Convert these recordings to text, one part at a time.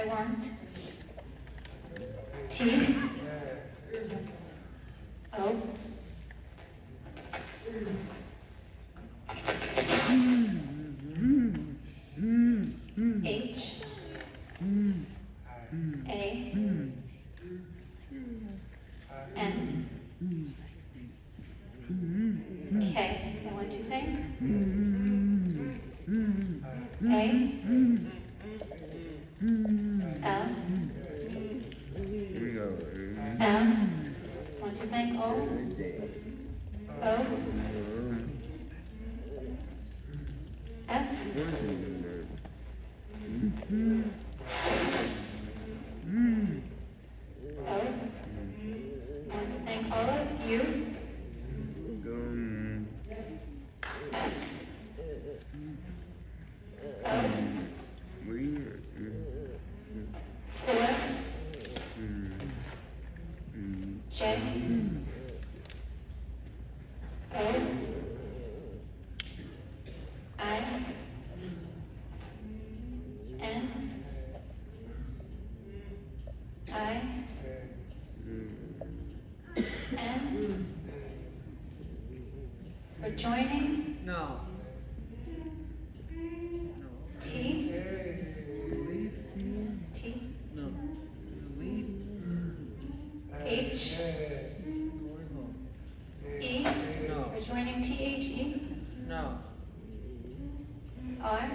I want. T. O. Oh. H. A. N. K. I want to think. A. L. L. Want to think O. O. F. O. Want to thank all of you. F. O. Four. J. O. I. N. I. Mm. N. For joining. No. T. T. No. Leave. H. Going home. E. No. For joining T H E. No. R.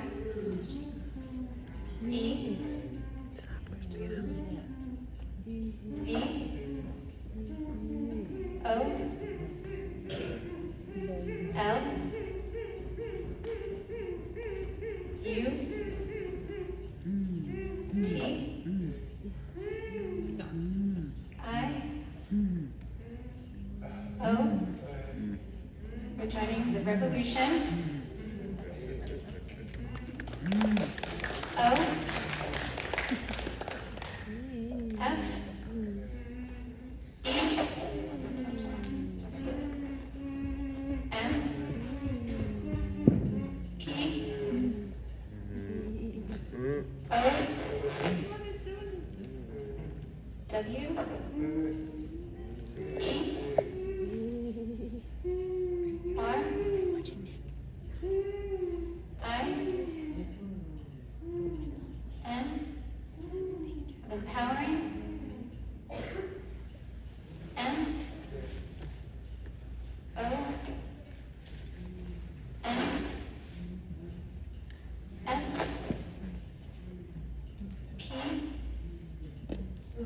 L. U. T. I. O. We're joining the revolution. O. W. E. R. I. N. Empowering. M. O. N. S. P. E.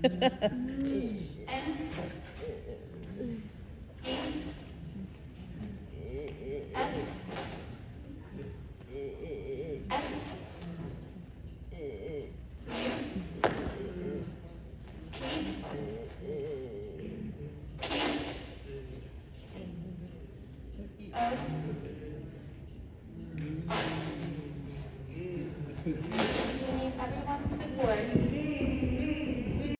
Meaning everyone is